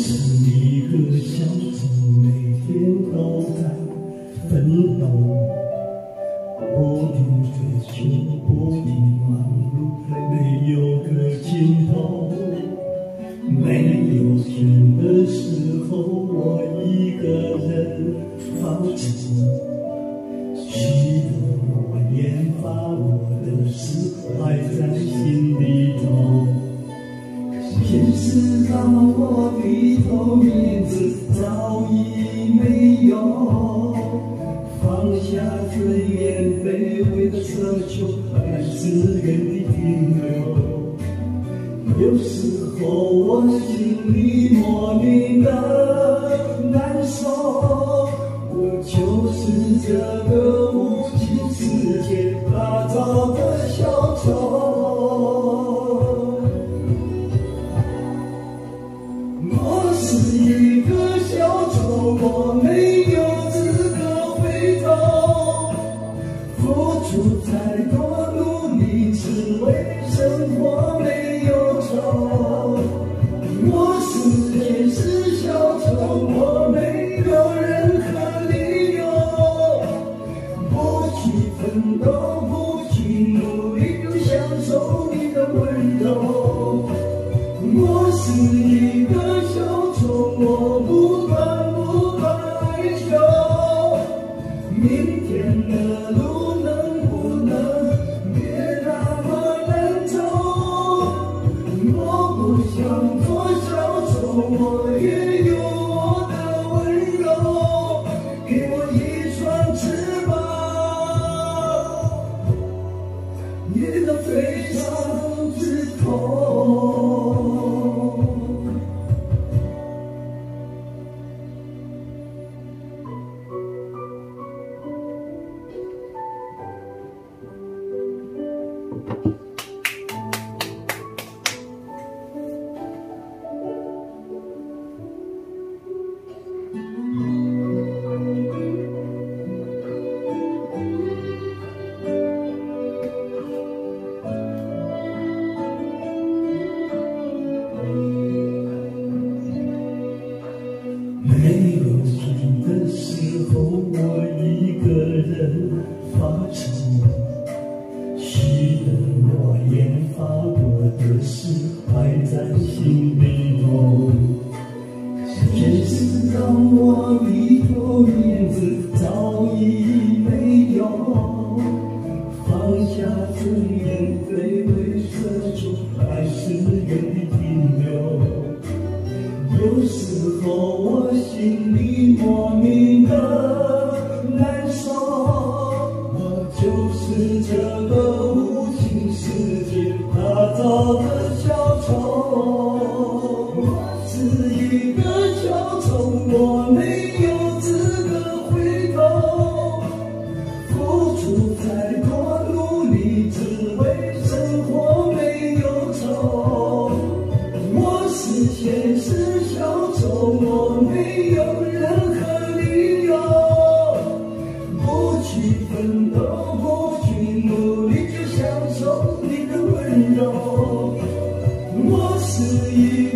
是一个小丑，每天都在奋斗。我的追逐，不停忙碌，没有个尽头。没有钱的时候，我一个人发愁。许多诺言，把我的事还在心。还是原地停留。有时候我心里莫名的难受，我就是这个无情世界打造的小丑。我是一个小丑，我没有资格回头，付出再多我是天使小丑，我翅膀，也能飞上枝头。我一个人发愁。许的诺言发过的誓还在心里头。现实让我低头，面子早已没有。放下尊严，卑微奢求，还是原地停留。有时候我心里莫名我的小丑。我是一个小丑，我没有资格回头，付出再多努力，只为生活没有愁。我是现实小丑，我没有任何理由，不去奋斗，不去努力，你的温柔。我是一